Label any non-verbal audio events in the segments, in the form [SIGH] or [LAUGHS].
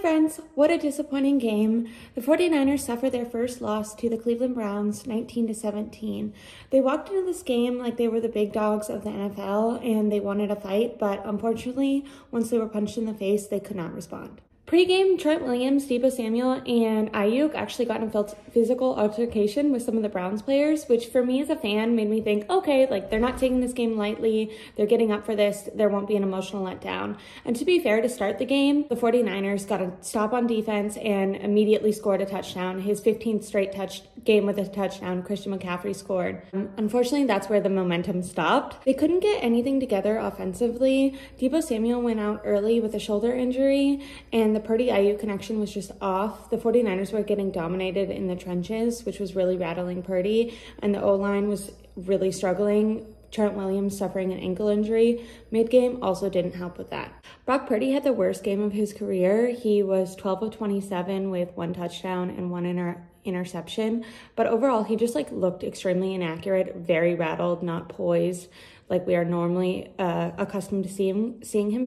friends, what a disappointing game. The 49ers suffered their first loss to the Cleveland Browns 19 to 17. They walked into this game like they were the big dogs of the NFL and they wanted a fight, but unfortunately, once they were punched in the face, they could not respond. Pre-game, Trent Williams, Deebo Samuel, and Aiyuk actually got in a physical altercation with some of the Browns players, which for me as a fan made me think, okay, like they're not taking this game lightly. They're getting up for this. There won't be an emotional letdown. And to be fair, to start the game, the 49ers got a stop on defense and immediately scored a touchdown. His 15th straight touch game with a touchdown, Christian McCaffrey scored. Um, unfortunately, that's where the momentum stopped. They couldn't get anything together offensively. Deebo Samuel went out early with a shoulder injury, and the Purdy Aiyuk connection was just off. The 49ers were getting dominated in the trenches, which was really rattling Purdy, and the O line was really struggling. Trent Williams suffering an ankle injury mid game also didn't help with that. Brock Purdy had the worst game of his career. He was 12 of 27 with one touchdown and one inter interception, but overall he just like looked extremely inaccurate, very rattled, not poised like we are normally uh, accustomed to seeing seeing him.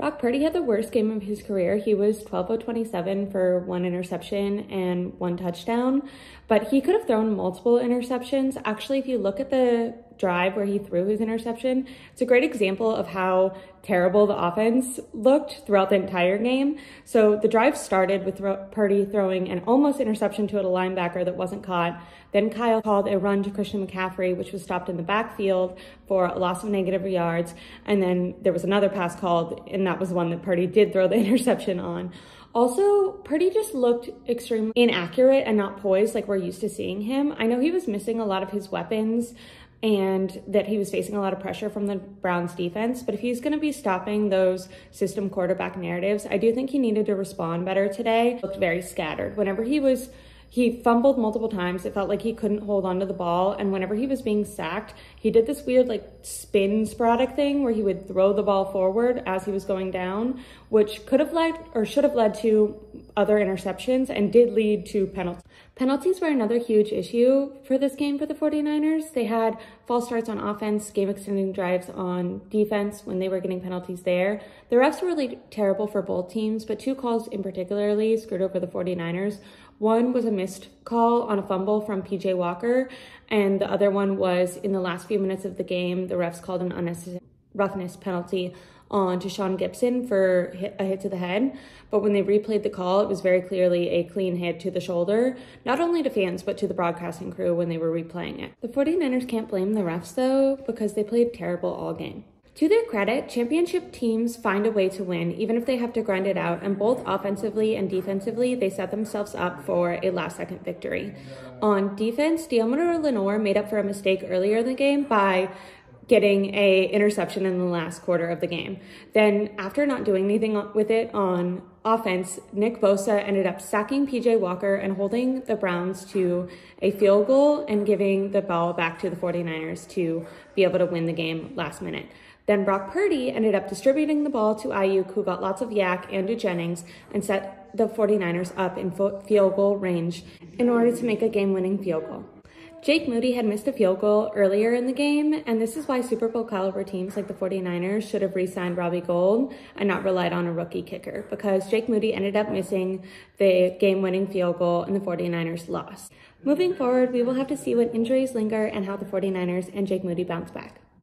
Brock Purdy had the worst game of his career. He was 12 of 27 for one interception and one touchdown, but he could have thrown multiple interceptions. Actually, if you look at the drive where he threw his interception, it's a great example of how terrible the offense looked throughout the entire game. So the drive started with Purdy throwing an almost interception to a linebacker that wasn't caught. Then Kyle called a run to Christian McCaffrey, which was stopped in the backfield for a loss of negative yards. And then there was another pass called, and that was one that Purdy did throw the [LAUGHS] interception on. Also, Purdy just looked extremely inaccurate and not poised like we're used to seeing him. I know he was missing a lot of his weapons and that he was facing a lot of pressure from the Browns defense. But if he's going to be stopping those system quarterback narratives, I do think he needed to respond better today. Looked very scattered. Whenever he was he fumbled multiple times. It felt like he couldn't hold onto the ball. And whenever he was being sacked, he did this weird like spin sporadic thing where he would throw the ball forward as he was going down, which could have led or should have led to other interceptions and did lead to penalties. Penalties were another huge issue for this game for the 49ers. They had false starts on offense, game extending drives on defense when they were getting penalties there. The refs were really terrible for both teams, but two calls in particularly screwed over the 49ers. One was a missed call on a fumble from PJ Walker, and the other one was in the last few minutes of the game, the refs called an unnecessary roughness penalty on Tashaun Gipson for a hit to the head. But when they replayed the call, it was very clearly a clean hit to the shoulder, not only to fans, but to the broadcasting crew when they were replaying it. The 49ers can't blame the refs though, because they played terrible all game. To their credit, championship teams find a way to win, even if they have to grind it out, and both offensively and defensively, they set themselves up for a last second victory. On defense, Deommodore Lenoir made up for a mistake earlier in the game by getting a interception in the last quarter of the game. Then after not doing anything with it on offense, Nick Bosa ended up sacking PJ Walker and holding the Browns to a field goal and giving the ball back to the 49ers to be able to win the game last minute. Then Brock Purdy ended up distributing the ball to Aiyuk, who got lots of YAC, and to Jennings, and set the 49ers up in field goal range in order to make a game-winning field goal. Jake Moody had missed a field goal earlier in the game, and this is why Super Bowl caliber teams like the 49ers should have re-signed Robbie Gould and not relied on a rookie kicker because Jake Moody ended up missing the game-winning field goal and the 49ers lost. Moving forward, we will have to see what injuries linger and how the 49ers and Jake Moody bounce back.